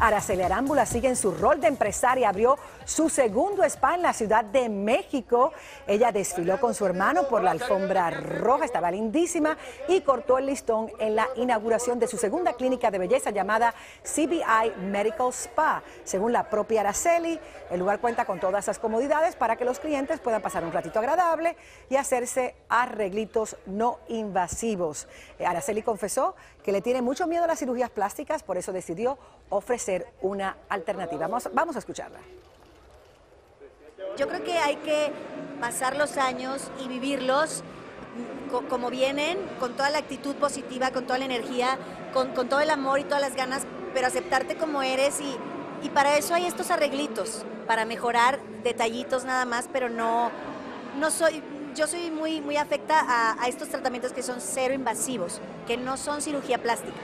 Araceli Arámbula sigue en su rol de empresaria, abrió su segundo spa en la Ciudad de México. Ella desfiló con su hermano por la alfombra roja, estaba lindísima, y cortó el listón en la inauguración de su segunda clínica de belleza llamada CBI Medical Spa. Según la propia Araceli, el lugar cuenta con todas esas comodidades para que los clientes puedan pasar un ratito agradable y hacerse arreglitos no invasivos. Araceli confesó que le tiene mucho miedo a las cirugías plásticas, por eso decidió ofrecer una alternativa. Vamos, vamos a escucharla. Yo creo que hay que pasar los años y vivirlos como vienen, con toda la actitud positiva, con toda la energía, con, todo el amor y todas las ganas, pero aceptarte como eres y para eso hay estos arreglitos, para mejorar detallitos nada más, pero no, no soy, yo soy muy, muy afecta a, estos tratamientos que son cero invasivos, que no son cirugía plástica.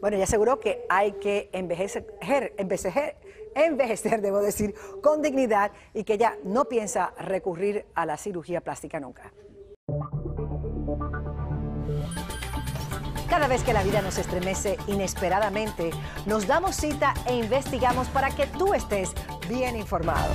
Bueno, ya aseguró que hay que envejecer, envejecer, envejecer, debo decir, con dignidad y que ella no piensa recurrir a la cirugía plástica nunca. Cada vez que la vida nos estremece inesperadamente, nos damos cita e investigamos para que tú estés bien informado.